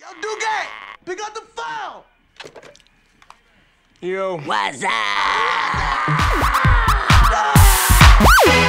Yo, Duguay, pick up the phone. Yo. What's up? What's up?